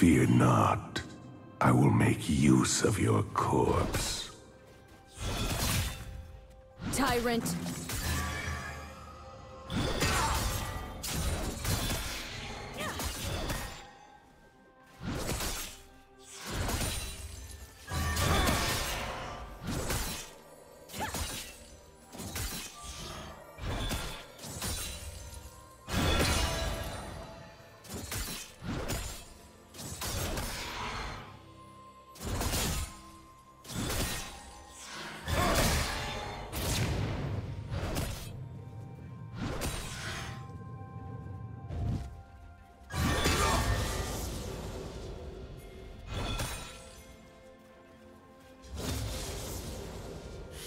Fear not. I will make use of your corpse. Tyrant!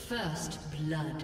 First blood.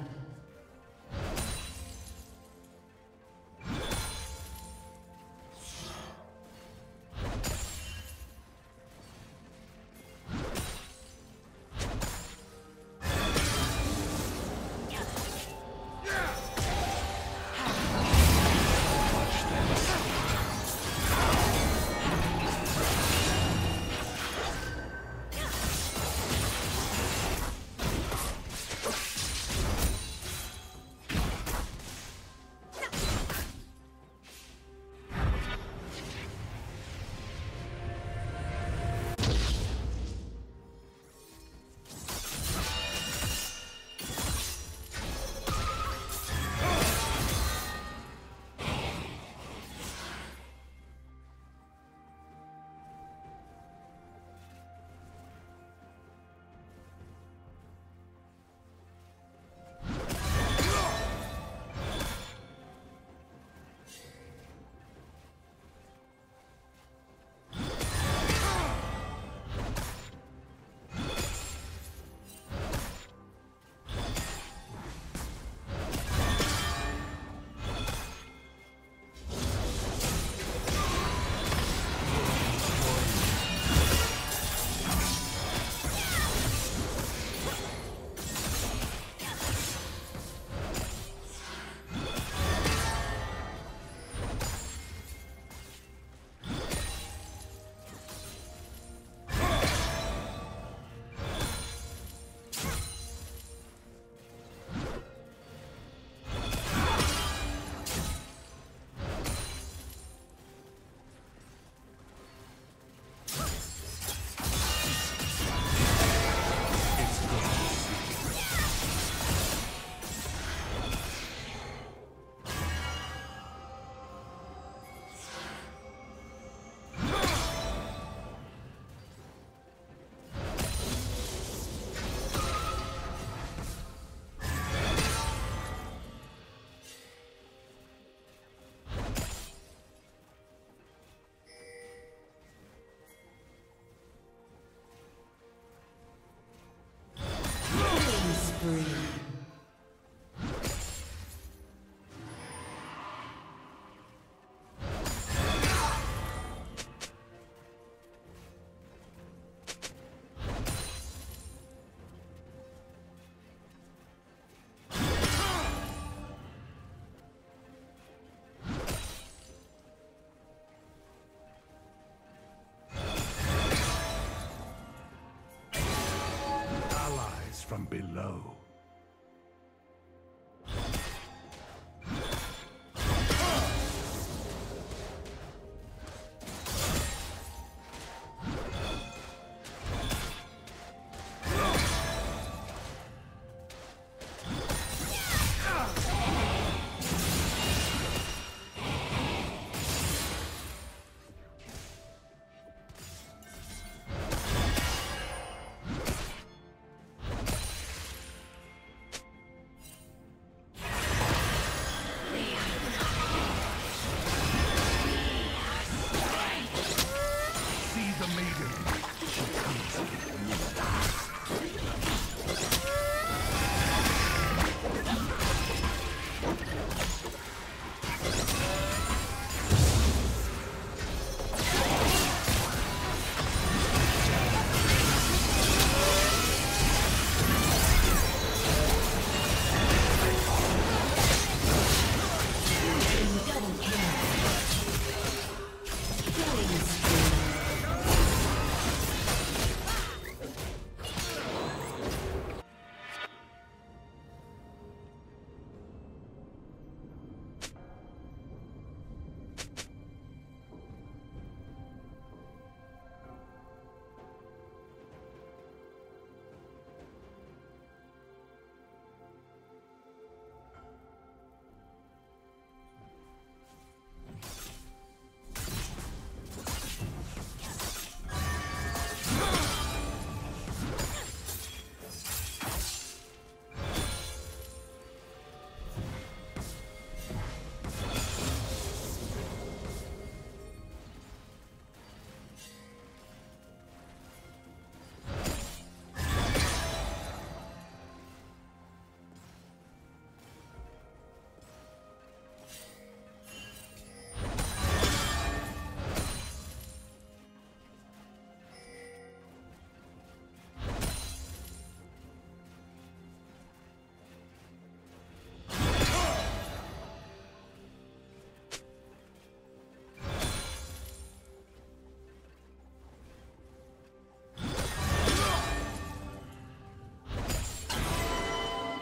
Below.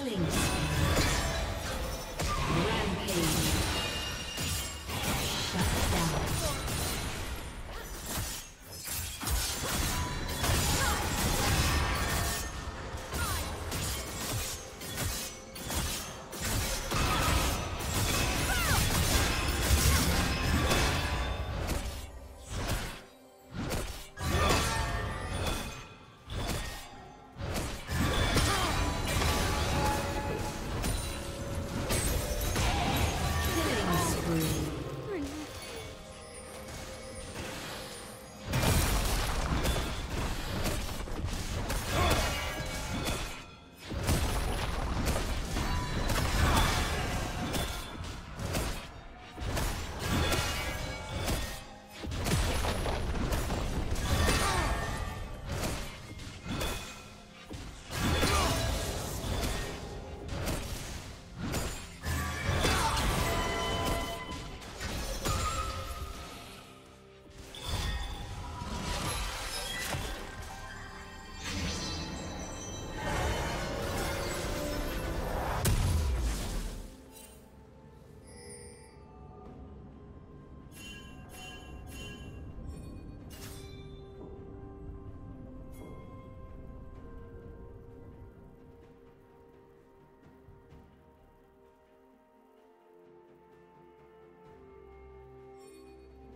Killing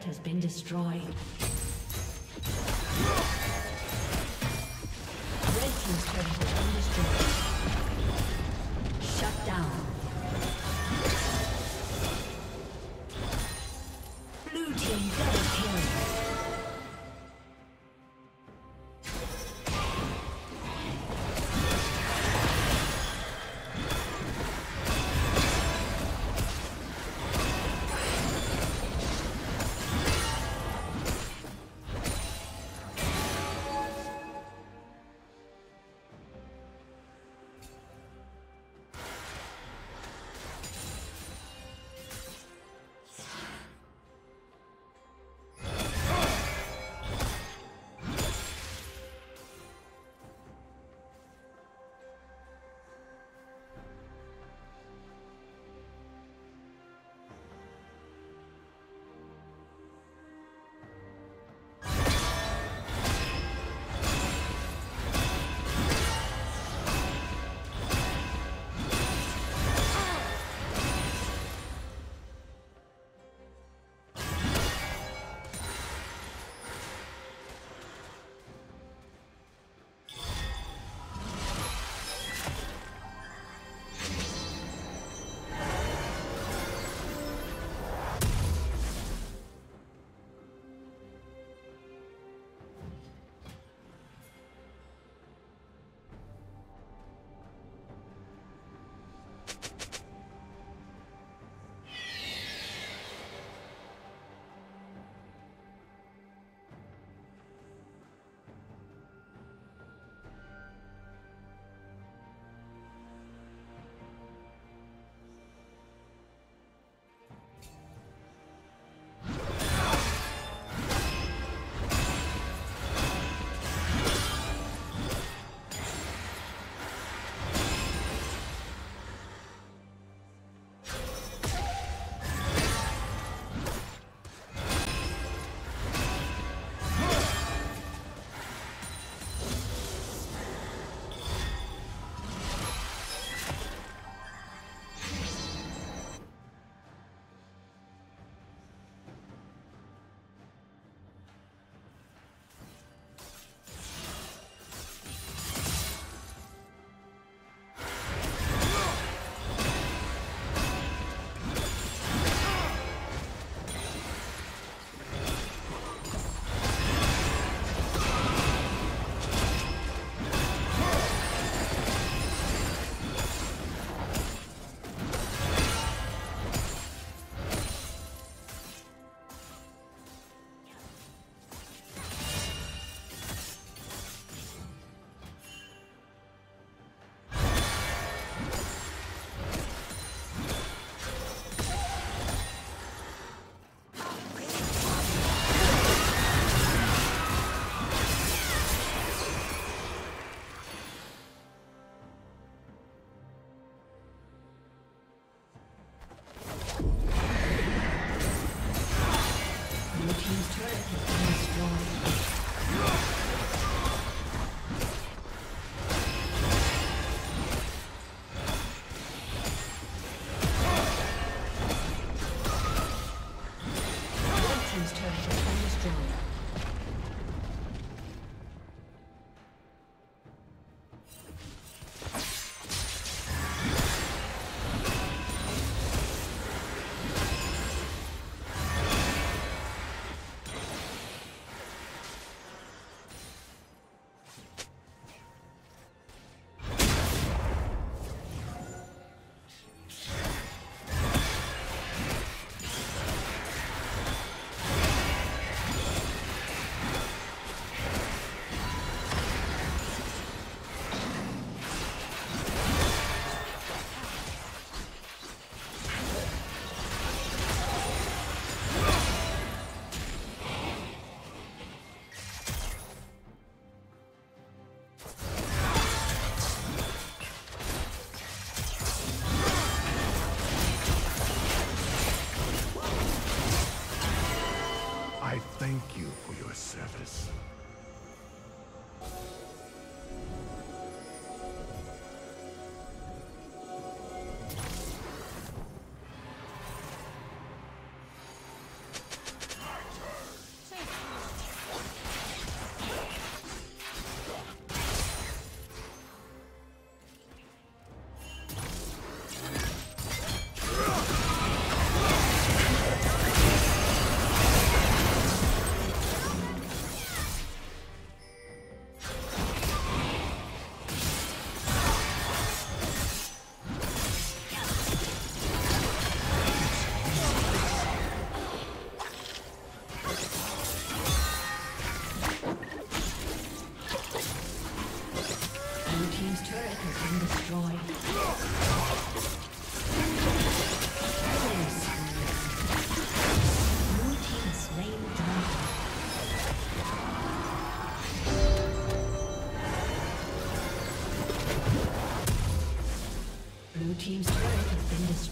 Turret has been destroyed. Red team's turret has been destroyed. Shut down. Blue team double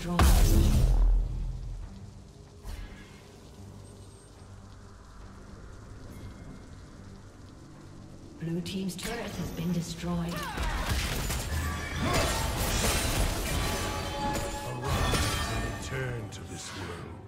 Blue Team's turret has been destroyed. Arise and return to this world.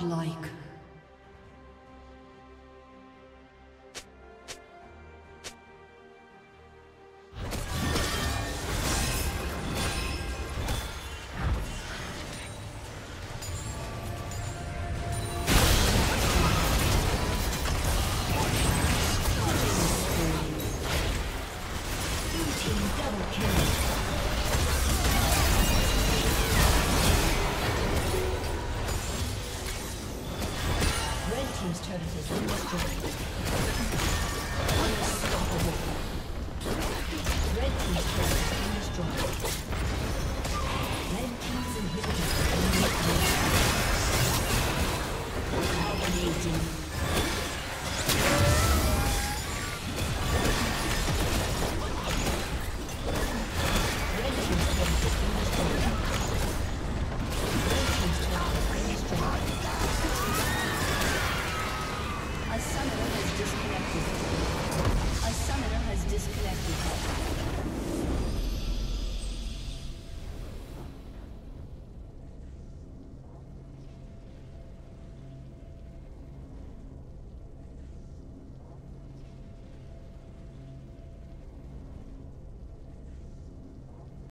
Godlike. Thank you.